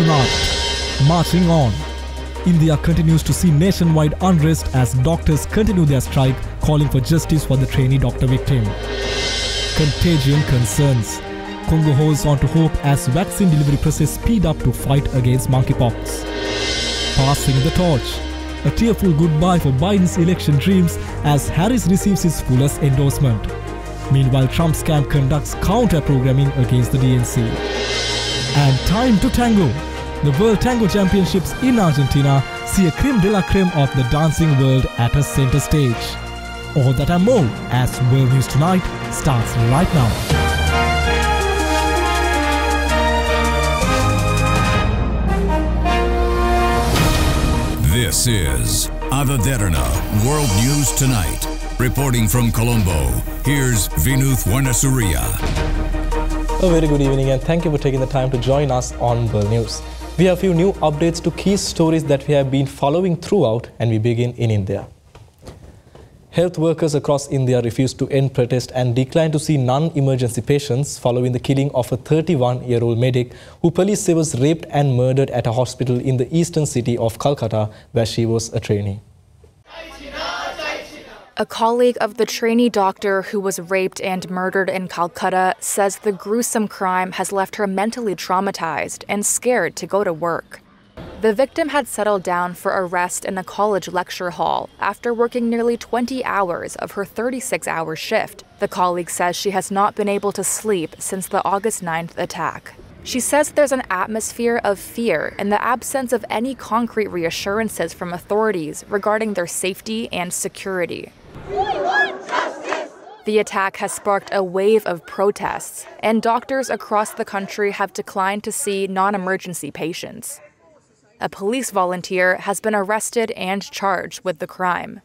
tonight. Marching on. India continues to see nationwide unrest as doctors continue their strike calling for justice for the trainee doctor victim. Contagion concerns. Congo holds on to hope as vaccine delivery process speed up to fight against monkeypox. Passing the torch. A tearful goodbye for Biden's election dreams as Harris receives his fullest endorsement. Meanwhile, Trump's camp conducts counter-programming against the DNC. And time to tango. The World Tango Championships in Argentina see a creme de la creme of the dancing world at a center stage. All that and more as World News Tonight starts right now. This is Ada Derana World News Tonight. Reporting from Colombo, here's Vinuth Warnasuriya. A very good evening and thank you for taking the time to join us on World News. We have a few new updates to key stories that we have been following throughout and we begin in India. Health workers across India refused to end protest and declined to see non-emergency patients following the killing of a 31-year-old medic who police say was raped and murdered at a hospital in the eastern city of Calcutta where she was a trainee. A colleague of the trainee doctor who was raped and murdered in Calcutta says the gruesome crime has left her mentally traumatized and scared to go to work. The victim had settled down for a rest in a college lecture hall after working nearly 20 hours of her 36 hour shift. The colleague says she has not been able to sleep since the August 9th attack. She says there's an atmosphere of fear in the absence of any concrete reassurances from authorities regarding their safety and security. The attack has sparked a wave of protests, and doctors across the country have declined to see non emergency patients. A police volunteer has been arrested and charged with the crime.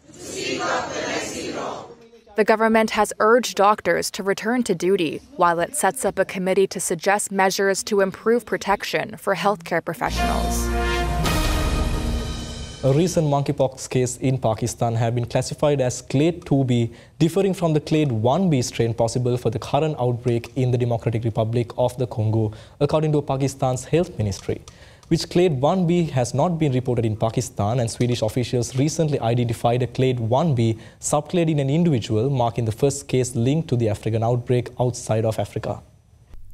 The government has urged doctors to return to duty while it sets up a committee to suggest measures to improve protection for healthcare professionals. A recent monkeypox case in Pakistan have been classified as clade 2b, differing from the clade 1b strain possible for the current outbreak in the Democratic Republic of the Congo, according to Pakistan's health ministry which clade 1b has not been reported in Pakistan and Swedish officials recently identified a clade 1b subclade in an individual, marking the first case linked to the African outbreak outside of Africa.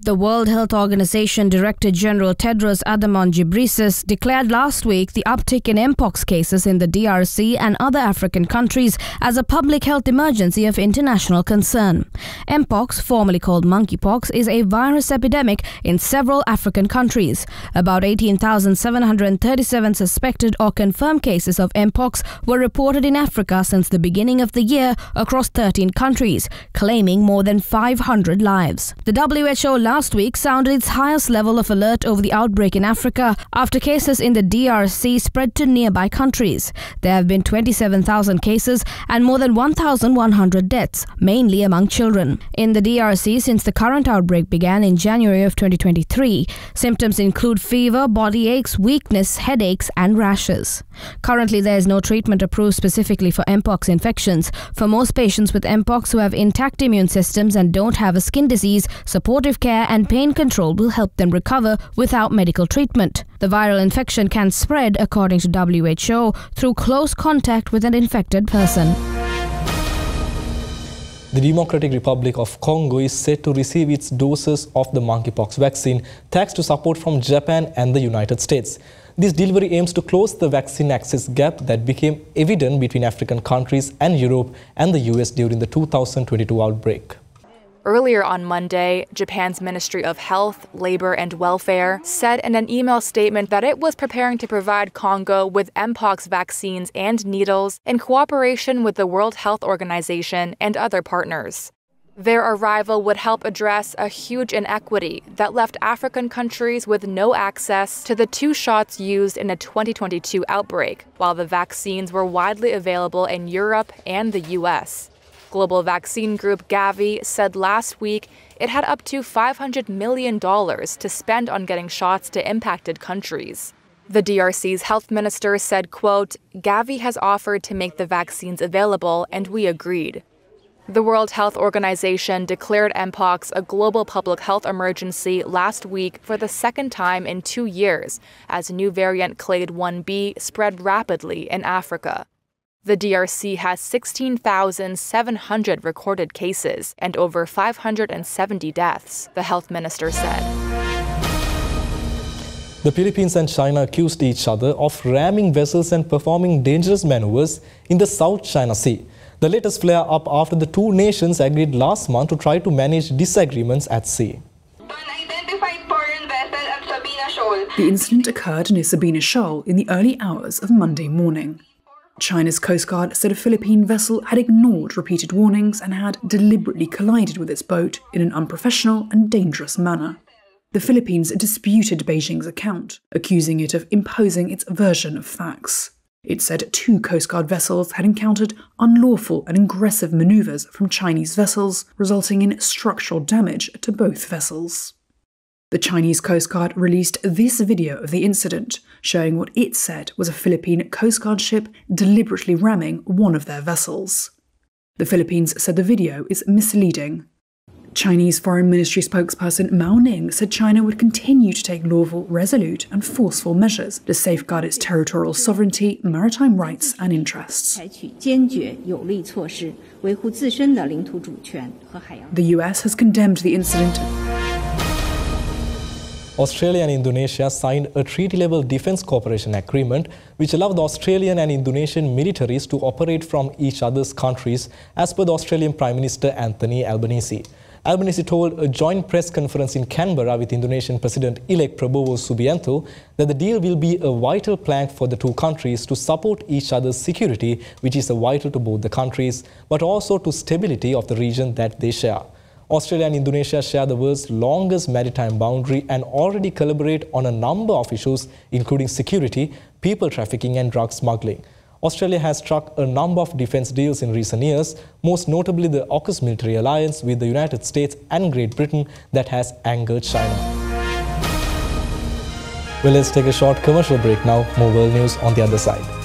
The World Health Organization Director General Tedros Adhanom Ghebreyesus declared last week the uptick in mpox cases in the DRC and other African countries as a public health emergency of international concern. Mpox, formerly called monkeypox, is a virus epidemic in several African countries. About 18,737 suspected or confirmed cases of mpox were reported in Africa since the beginning of the year across 13 countries, claiming more than 500 lives. The WHO last week sounded its highest level of alert over the outbreak in Africa after cases in the DRC spread to nearby countries. There have been 27,000 cases and more than 1,100 deaths, mainly among children. In the DRC, since the current outbreak began in January of 2023, symptoms include fever, body aches, weakness, headaches, and rashes. Currently, there is no treatment approved specifically for mpox infections. For most patients with mpox who have intact immune systems and don't have a skin disease, supportive care and pain control will help them recover without medical treatment. The viral infection can spread, according to WHO, through close contact with an infected person. The Democratic Republic of Congo is set to receive its doses of the monkeypox vaccine thanks to support from Japan and the United States. This delivery aims to close the vaccine access gap that became evident between African countries and Europe and the US during the 2022 outbreak. Earlier on Monday, Japan's Ministry of Health, Labor and Welfare said in an email statement that it was preparing to provide Congo with Mpox vaccines and needles in cooperation with the World Health Organization and other partners. Their arrival would help address a huge inequity that left African countries with no access to the two shots used in a 2022 outbreak, while the vaccines were widely available in Europe and the US. Global vaccine group Gavi said last week it had up to $500 million to spend on getting shots to impacted countries. The DRC's health minister said, quote, Gavi has offered to make the vaccines available and we agreed. The World Health Organization declared Mpox a global public health emergency last week for the second time in two years as new variant clade 1b spread rapidly in Africa. The DRC has 16,700 recorded cases and over 570 deaths, the health minister said. The Philippines and China accused each other of ramming vessels and performing dangerous maneuvers in the South China Sea. The latest flare up after the two nations agreed last month to try to manage disagreements at sea. The incident occurred near Sabina Shoal in the early hours of Monday morning. China's Coast Guard said a Philippine vessel had ignored repeated warnings and had deliberately collided with its boat in an unprofessional and dangerous manner. The Philippines disputed Beijing's account, accusing it of imposing its version of facts. It said two Coast Guard vessels had encountered unlawful and aggressive maneuvers from Chinese vessels, resulting in structural damage to both vessels. The Chinese Coast Guard released this video of the incident, showing what it said was a Philippine Coast Guard ship deliberately ramming one of their vessels. The Philippines said the video is misleading Chinese Foreign Ministry spokesperson Mao Ning said China would continue to take lawful, resolute, and forceful measures to safeguard its territorial sovereignty, maritime rights, and interests. The US has condemned the incident. Australia and Indonesia signed a treaty-level defence cooperation agreement which allowed the Australian and Indonesian militaries to operate from each other's countries as per the Australian Prime Minister Anthony Albanese. Albanese told a joint press conference in Canberra with Indonesian President-elect Prabowo Subianto that the deal will be a vital plank for the two countries to support each other's security, which is vital to both the countries, but also to stability of the region that they share. Australia and Indonesia share the world's longest maritime boundary and already collaborate on a number of issues, including security, people trafficking and drug smuggling. Australia has struck a number of defense deals in recent years, most notably the AUKUS military alliance with the United States and Great Britain that has angered China. Well, let's take a short commercial break now. More world news on the other side.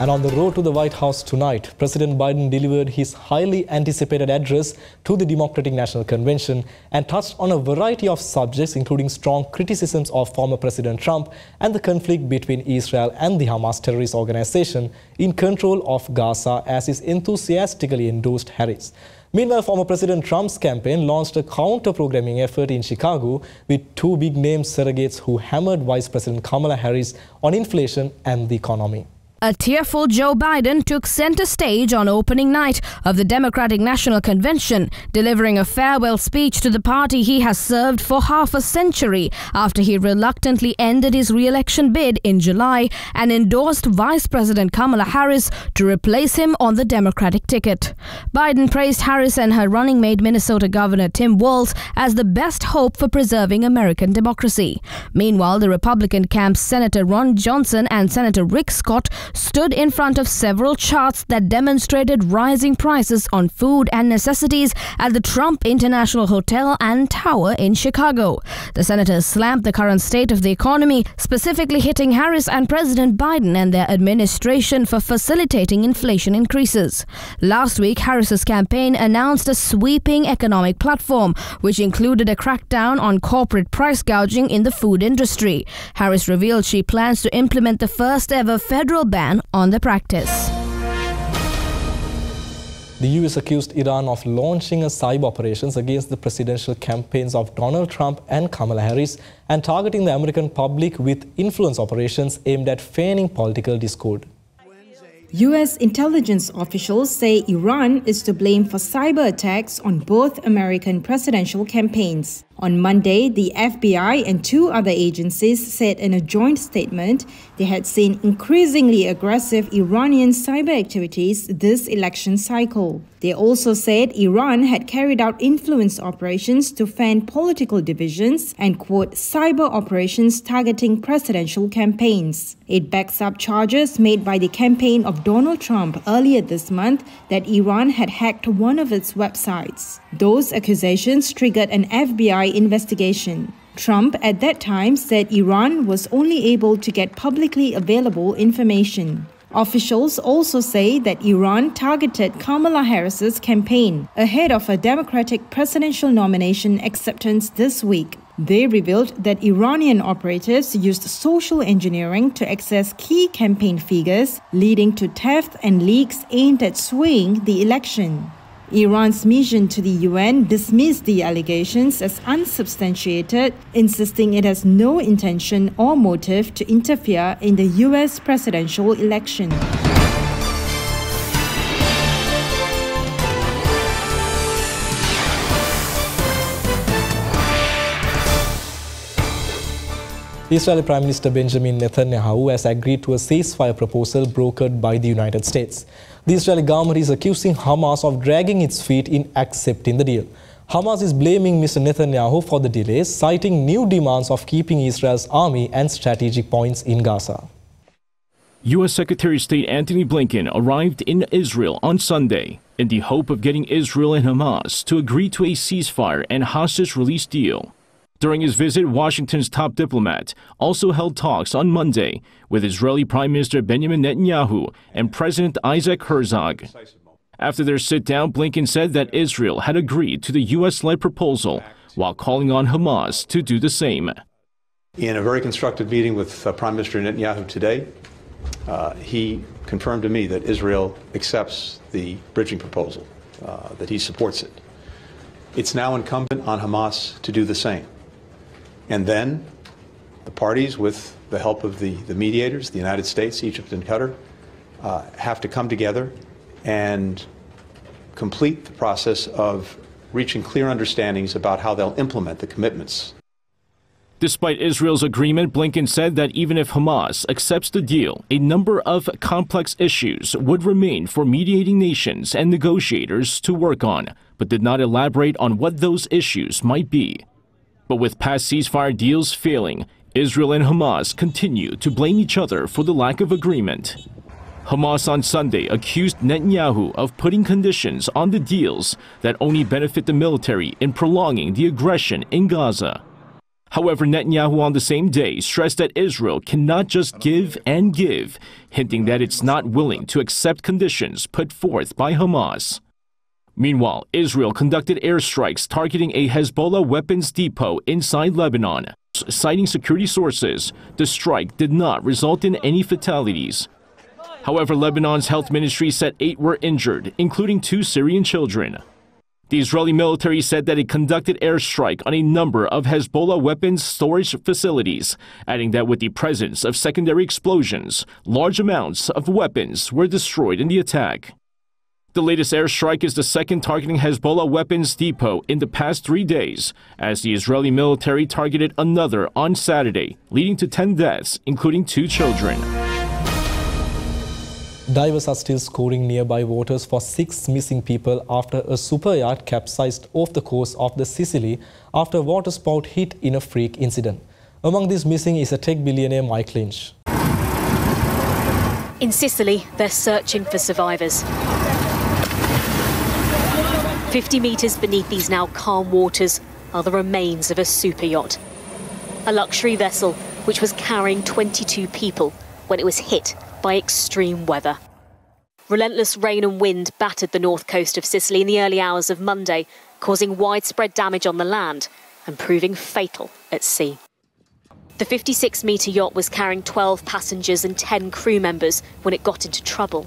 And on the road to the White House tonight, President Biden delivered his highly anticipated address to the Democratic National Convention and touched on a variety of subjects, including strong criticisms of former President Trump and the conflict between Israel and the Hamas terrorist organization in control of Gaza, as he enthusiastically endorsed Harris. Meanwhile, former President Trump's campaign launched a counter-programming effort in Chicago with two big-name surrogates who hammered Vice President Kamala Harris on inflation and the economy. A tearful Joe Biden took center stage on opening night of the Democratic National Convention, delivering a farewell speech to the party he has served for half a century after he reluctantly ended his re-election bid in July and endorsed Vice President Kamala Harris to replace him on the Democratic ticket. Biden praised Harris and her running mate Minnesota Governor Tim Walz as the best hope for preserving American democracy. Meanwhile, the Republican camp's Senator Ron Johnson and Senator Rick Scott stood in front of several charts that demonstrated rising prices on food and necessities at the Trump International Hotel and Tower in Chicago. The senators slammed the current state of the economy, specifically hitting Harris and President Biden and their administration for facilitating inflation increases. Last week, Harris's campaign announced a sweeping economic platform, which included a crackdown on corporate price gouging in the food industry. Harris revealed she plans to implement the first ever federal ban on the practice. The US accused Iran of launching a cyber operations against the presidential campaigns of Donald Trump and Kamala Harris and targeting the American public with influence operations aimed at feigning political discord. U.S. intelligence officials say Iran is to blame for cyber attacks on both American presidential campaigns. On Monday, the FBI and two other agencies said in a joint statement they had seen increasingly aggressive Iranian cyber activities this election cycle. They also said Iran had carried out influence operations to fan political divisions and, quote, cyber operations targeting presidential campaigns. It backs up charges made by the campaign of Donald Trump earlier this month that Iran had hacked one of its websites. Those accusations triggered an FBI investigation. Trump at that time said Iran was only able to get publicly available information. Officials also say that Iran targeted Kamala Harris's campaign ahead of a Democratic presidential nomination acceptance this week. They revealed that Iranian operatives used social engineering to access key campaign figures, leading to theft and leaks aimed at swaying the election. Iran's mission to the UN dismissed the allegations as unsubstantiated, insisting it has no intention or motive to interfere in the US presidential election. Israeli Prime Minister Benjamin Netanyahu has agreed to a ceasefire proposal brokered by the United States. The Israeli government is accusing Hamas of dragging its feet in accepting the deal. Hamas is blaming Mr. Netanyahu for the delays, citing new demands of keeping Israel's army and strategic points in Gaza. U.S. Secretary of State Antony Blinken arrived in Israel on Sunday in the hope of getting Israel and Hamas to agree to a ceasefire and hostage release deal. During his visit, Washington's top diplomat also held talks on Monday with Israeli Prime Minister Benjamin Netanyahu and President Isaac Herzog. After their sit down, Blinken said that Israel had agreed to the U.S. led proposal while calling on Hamas to do the same. In a very constructive meeting with uh, Prime Minister Netanyahu today, uh, he confirmed to me that Israel accepts the bridging proposal, uh, that he supports it. It's now incumbent on Hamas to do the same. And then the parties, with the help of the, the mediators, the United States, Egypt, and Qatar, uh, have to come together and complete the process of reaching clear understandings about how they'll implement the commitments. Despite Israel's agreement, Blinken said that even if Hamas accepts the deal, a number of complex issues would remain for mediating nations and negotiators to work on, but did not elaborate on what those issues might be. But with past ceasefire deals failing, Israel and Hamas continue to blame each other for the lack of agreement. Hamas on Sunday accused Netanyahu of putting conditions on the deals that only benefit the military in prolonging the aggression in Gaza. However, Netanyahu on the same day stressed that Israel cannot just give and give, hinting that it's not willing to accept conditions put forth by Hamas. Meanwhile, Israel conducted airstrikes targeting a Hezbollah weapons depot inside Lebanon. Citing security sources, the strike did not result in any fatalities. However, Lebanon's health ministry said eight were injured, including two Syrian children. The Israeli military said that it conducted airstrike on a number of Hezbollah weapons storage facilities, adding that with the presence of secondary explosions, large amounts of weapons were destroyed in the attack. The latest airstrike is the second targeting Hezbollah weapons depot in the past three days, as the Israeli military targeted another on Saturday, leading to 10 deaths, including two children. Divers are still scoring nearby waters for six missing people after a super yacht capsized off the coast of the Sicily after a waterspout hit in a freak incident. Among these missing is a tech billionaire Mike Lynch. In Sicily, they're searching for survivors. 50 metres beneath these now calm waters are the remains of a super yacht. A luxury vessel which was carrying 22 people when it was hit by extreme weather. Relentless rain and wind battered the north coast of Sicily in the early hours of Monday, causing widespread damage on the land and proving fatal at sea. The 56 metre yacht was carrying 12 passengers and 10 crew members when it got into trouble.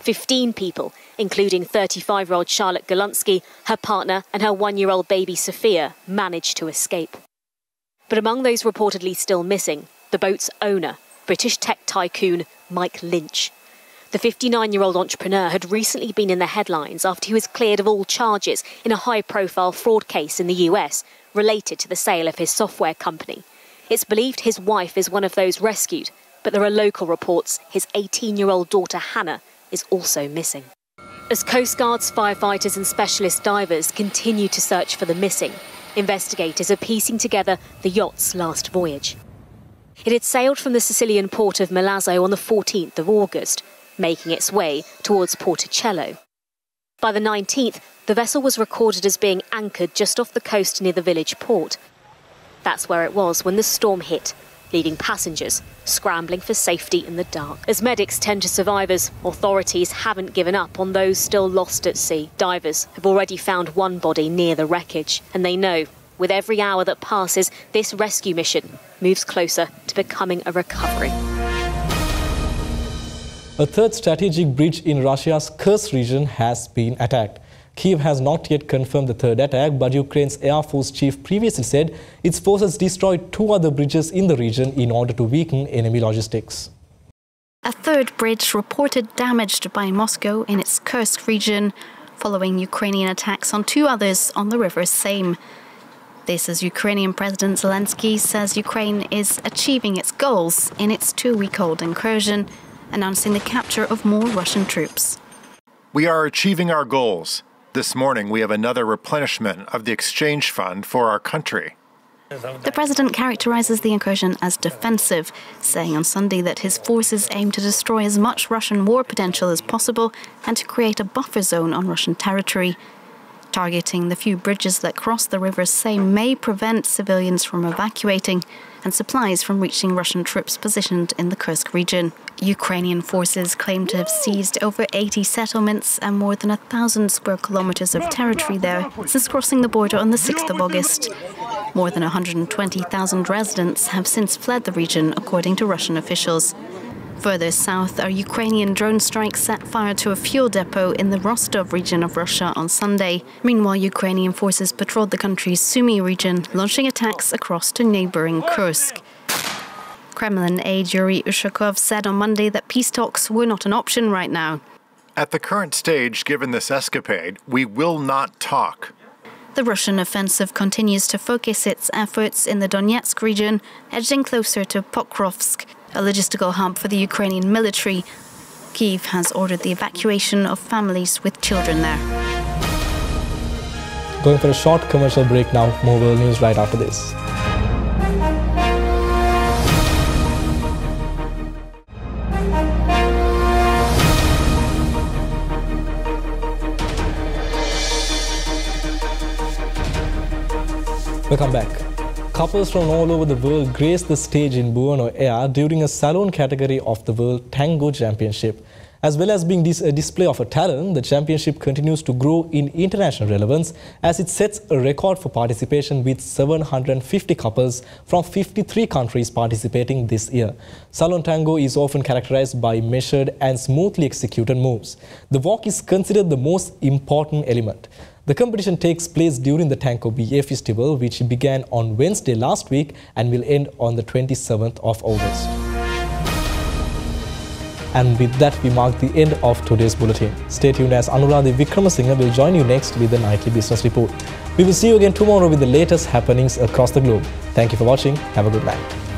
15 people, including 35 year old Charlotte Golunski, her partner, and her one year old baby Sophia, managed to escape. But among those reportedly still missing, the boat's owner, British tech tycoon Mike Lynch. The 59 year old entrepreneur had recently been in the headlines after he was cleared of all charges in a high profile fraud case in the US related to the sale of his software company. It's believed his wife is one of those rescued, but there are local reports his 18 year old daughter Hannah is also missing. As Coast Guards, firefighters, and specialist divers continue to search for the missing, investigators are piecing together the yacht's last voyage. It had sailed from the Sicilian port of Milazzo on the 14th of August, making its way towards Porticello. By the 19th, the vessel was recorded as being anchored just off the coast near the village port. That's where it was when the storm hit, leaving passengers scrambling for safety in the dark. As medics tend to survivors, authorities haven't given up on those still lost at sea. Divers have already found one body near the wreckage, and they know with every hour that passes, this rescue mission moves closer to becoming a recovery. A third strategic bridge in Russia's Kursk region has been attacked. Kiev has not yet confirmed the third attack, but Ukraine's Air Force chief previously said its forces destroyed two other bridges in the region in order to weaken enemy logistics. A third bridge reported damaged by Moscow in its Kursk region, following Ukrainian attacks on two others on the river Seym. This as Ukrainian President Zelensky says Ukraine is achieving its goals in its two week old incursion announcing the capture of more Russian troops. We are achieving our goals. This morning, we have another replenishment of the exchange fund for our country. The president characterizes the incursion as defensive, saying on Sunday that his forces aim to destroy as much Russian war potential as possible and to create a buffer zone on Russian territory. Targeting the few bridges that cross the river Seym may prevent civilians from evacuating and supplies from reaching Russian troops positioned in the Kursk region. Ukrainian forces claim to have seized over 80 settlements and more than a thousand square kilometers of territory there since crossing the border on the 6th of August. More than 120,000 residents have since fled the region, according to Russian officials. Further south, a Ukrainian drone strike set fire to a fuel depot in the Rostov region of Russia on Sunday. Meanwhile, Ukrainian forces patrolled the country's Sumy region, launching attacks across to neighboring Kursk. Kremlin aide Yuri Ushakov said on Monday that peace talks were not an option right now. At the current stage, given this escapade, we will not talk. The Russian offensive continues to focus its efforts in the Donetsk region, edging closer to Pokrovsk, a logistical hub for the Ukrainian military. Kiev has ordered the evacuation of families with children there. Going for a short commercial break now. More world news right after this. Welcome back. Couples from all over the world graced the stage in Buenos Aires during a salon category of the World Tango Championship. As well as being a display of a talent, the championship continues to grow in international relevance as it sets a record for participation with 750 couples from 53 countries participating this year. Salon Tango is often characterized by measured and smoothly executed moves. The walk is considered the most important element. The competition takes place during the Tango BA Festival, which began on Wednesday last week and will end on the 27th of August. And with that, we mark the end of today's bulletin. Stay tuned as Anuradhi Vikramasinghe will join you next with the nightly business report. We will see you again tomorrow with the latest happenings across the globe. Thank you for watching. Have a good night.